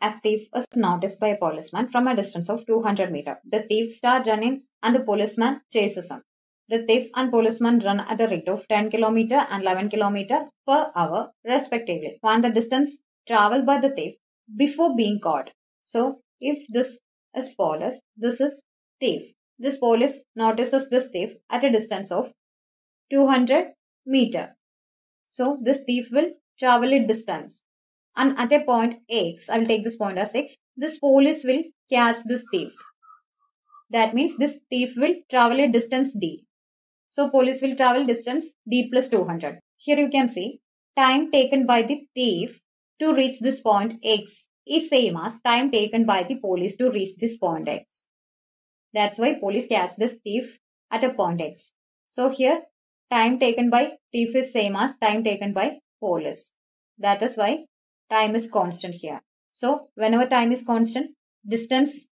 a thief is noticed by a policeman from a distance of 200 meter. The thief starts running and the policeman chases him. The thief and policeman run at the rate of 10 km and 11 km per hour respectively. Find the distance traveled by the thief before being caught. So, if this is police, this is thief. This police notices this thief at a distance of 200 meter. So, this thief will travel a distance and at a point x, I will take this point as x, this police will catch this thief. That means this thief will travel a distance d. So police will travel distance d plus 200. Here you can see time taken by the thief to reach this point x is same as time taken by the police to reach this point x. That's why police catch this thief at a point x. So here time taken by thief is same as time taken by police. That is why time is constant here. So whenever time is constant, distance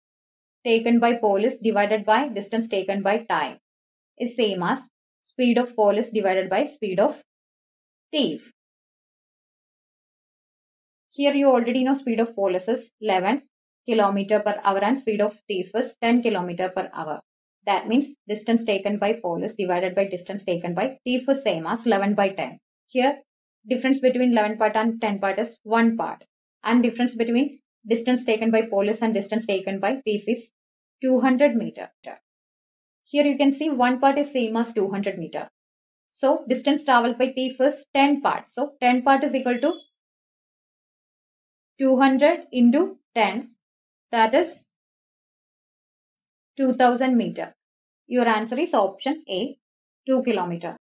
taken by pole is divided by distance taken by time is same as speed of pole is divided by speed of thief. Here you already know speed of police is 11 km per hour and speed of thief is 10 km per hour. That means distance taken by pole is divided by distance taken by thief is same as 11 by 10. Here difference between 11 part and 10 part is 1 part and difference between distance taken by police and distance taken by thief is 200 meter. Here you can see 1 part is same as 200 meter. So distance traveled by thief is 10 part. So 10 part is equal to 200 into 10 that is 2000 meter. Your answer is option A 2 kilometer.